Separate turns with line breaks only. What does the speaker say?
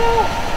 go.